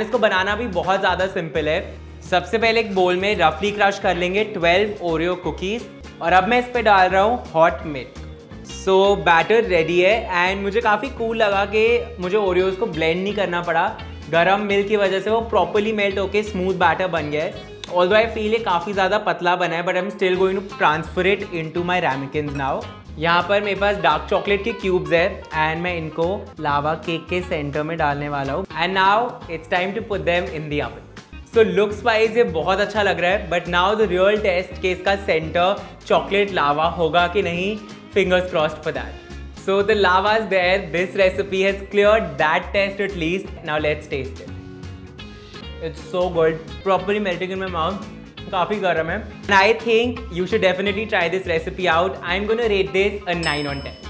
इसको बनाना भी बहुत ज़्यादा सिंपल है। सबसे पहले एक बोल में रफली क्रश कर लेंगे 12 ओरियो कुकीज़ और अब मैं इस पर डाल रहा हूँ hot milk so batter ready है। एंड मुझे काफ़ी कूल लगा कि मुझे ओरियोज को ब्लेंड नहीं करना पड़ा। गरम मिल्क की वजह से वो प्रॉपरली मेल्ट होके स्मूथ बैटर बन गया है। ऑल्दो आई फील ये काफ़ी ज़्यादा पतला बना है but I am still going to transfer it into my ramekins now यहाँ पर मेरे पास डार्क चॉकलेट के क्यूब्स है एंड मैं इनको लावा केक के सेंटर में डालने वाला हूँ and now it's time to put them in the oven so looks wise ये बहुत अच्छा लग रहा है but now the real test के इसका सेंटर चॉकलेट लावा होगा कि नहीं fingers crossed for that So the lava is there. This recipe has cleared that test at least. Now let's taste it. It's so good. Properly melting in my mouth. काफ़ी गर्म है। And I think you should definitely try this recipe out I am gonna rate this nine on ten